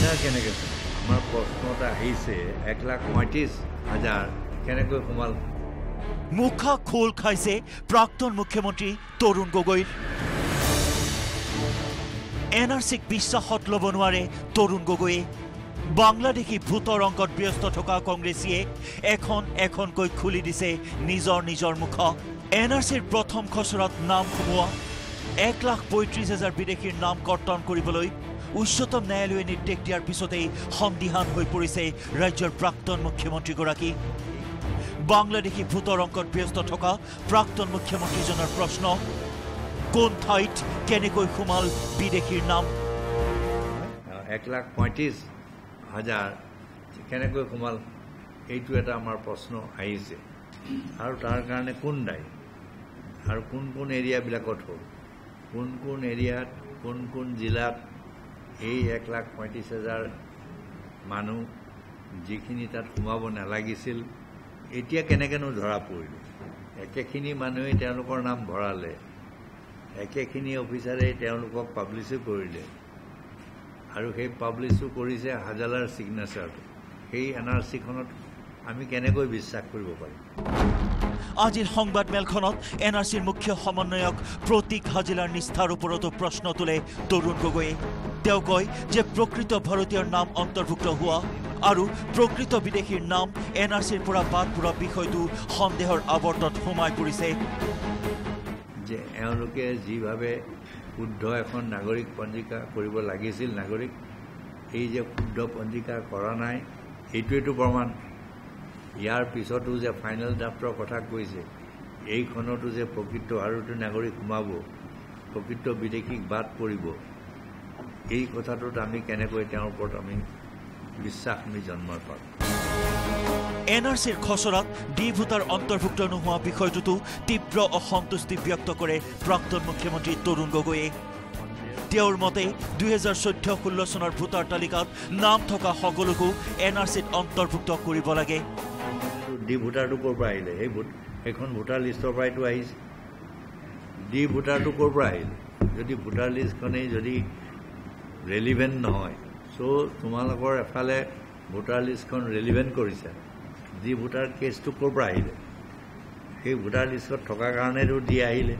এটা কেনেকৈ? আমাৰ প্ৰশ্ন এটা আহিছে এক লাখ পঁয়ত্ৰিছ হাজাৰ। কেনেকৈ সোমাল? মুখা খোল খাইছে প্ৰাক্তন মুখ্যমন্ত্ৰী তৰুণ গগৈৰ। এন আৰ চিক বিশ্বাসত ল'ব নোৱাৰে তৰুণ গগৈয়ে। বাংলাদেশী ভোটৰ অংকত ব্যস্ত থকা কংগ্ৰেছীয়ে এখন এখনকৈ খুলি দিছে নিজৰ নিজৰ মুখ। এন আৰ চিৰ প্ৰথম খচৰাত নাম সোমোৱা। এক লাখ পঁয়ত্ৰিছ হাজাৰ বিদেশীৰ নাম কৰ্তন কৰিবলৈ উচ্চতম ন্যায়ালয়ে নিৰ্দেশ দিয়াৰ পিছতেই সন্দিহান হৈ পৰিছে ৰাজ্যৰ প্ৰাক্তন মুখ্যমন্ত্ৰীগৰাকী। বাংলাদেশী ভোটৰ অংকত ব্যস্ত থকা প্ৰাক্তন মুখ্যমন্ত্ৰীজনৰ প্ৰশ্ন কোন ঠাইত কেনেকৈ সোমাল বিদেশীৰ নাম? এক লাখ পঁয়ত্ৰিছ হাজাৰ কেনেকৈ সোমাল? এইটো এটা আমাৰ প্ৰশ্ন আহিছে। আৰু তাৰ কাৰণে কোন দায়ী? আৰু কোন কোন এৰিয়াবিলাকত হ'ল? কোন কোন এৰিয়াত কোন কোন জিলাত এই এক লাখ পঁয়ত্ৰিছ হাজাৰ মানুহ যিখিনি তাত সোমাব নালাগিছিল এতিয়া কেনেকৈনো ধৰা পৰিল একেখিনি মানুহেই তেওঁলোকৰ নাম ভৰালে একেখিনি অফিচাৰেই তেওঁলোকক পাব্লিছো কৰিলে আৰু সেই পাব্লিছো কৰিছে হাজালাৰ ছিগনেচাৰটো সেই এন আৰ চিখনত আমি কেনেকৈ বিশ্বাস কৰিব পাৰিম? আজিৰ সংবাদমেলখনত এন আৰ চিৰ মুখ্য সমন্বয়ক প্ৰতীক হাজিলাৰ নিষ্ঠাৰ ওপৰতো প্ৰশ্ন তোলে তৰুণ গগৈয়ে তেওঁ কয় যে প্ৰকৃত ভাৰতীয়ৰ নাম অন্তৰ্ভুক্ত হোৱা আৰু প্ৰকৃত বিদেশীৰ নাম এন আৰ চিৰ পৰা বাদ পোৱা বিষয়টো সন্দেহৰ আৱৰ্তত সোমাই পৰিছে। যে এওঁলোকে যিভাৱে শুদ্ধ এখন নাগৰিক পঞ্জিকা কৰিব লাগিছিল নাগৰিক এই যে শুদ্ধ পঞ্জিকা কৰা নাই এইটোৱেতো প্ৰমাণ। ইয়াৰ পিছতো যে ফাইনেল ড্ৰাফ্টৰ কথা কৈছে এইখনতো যে প্ৰকৃত ভাৰতীয় নাগৰিক সোমাব প্ৰকৃত বিদেশীক বাদ পৰিব এই কথাটোত আমি কেনেকৈ তেওঁৰ ওপৰত আমি বিশ্বাস আমি জন্ম পাম? এন আৰ চিৰ খচৰাত ডি ভোটাৰ অন্তৰ্ভুক্ত নোহোৱা বিষয়টোতো তীব্ৰ অসন্তুষ্টি ব্যক্ত কৰে প্ৰাক্তন মুখ্যমন্ত্ৰী তৰুণ গগৈয়ে। তেওঁৰ মতে দুহেজাৰ চৈধ্য ষোল্ল চনৰ ভোটাৰ তালিকাত নাম থকা সকলোকো এন আৰ চিত অন্তৰ্ভুক্ত কৰিব লাগে। ডি ভোটাৰটো ক'ৰ পৰা আহিলে? সেই ভোট সেইখন ভোটাৰ লিষ্টৰ পৰাইতো আহিছে। ডি ভোটাৰটো ক'ৰ পৰা আহিলে? যদি ভোটাৰ লিষ্টখনেই যদি ৰেলিভেণ্ট নহয় চ' তোমালোকৰ এফালে ভোটাৰ লিষ্টখন ৰেলিভেণ্ট কৰিছে। ডি ভোটাৰ কেছটো ক'ৰ পৰা আহিলে? সেই ভোটাৰ লিষ্টত থকাৰ কাৰণেতো ডি আহিলে।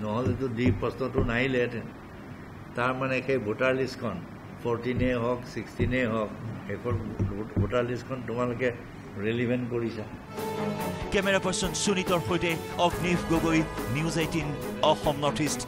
নহ'লেতো ডি প্ৰশ্নটো নাহিলেহেঁতেন। তাৰমানে সেই ভোটাৰ লিষ্টখন ফৰ্টিনেই হওক ছিক্সটিনেই হওক সেইখন ভোটাৰ লিষ্টখন তোমালোকে ৰেলিভেণ্ট কৰিছা। কেমেৰা পাৰ্চন সুনীতৰ সৈতে Agnish Gogoi news eighteen Assam north east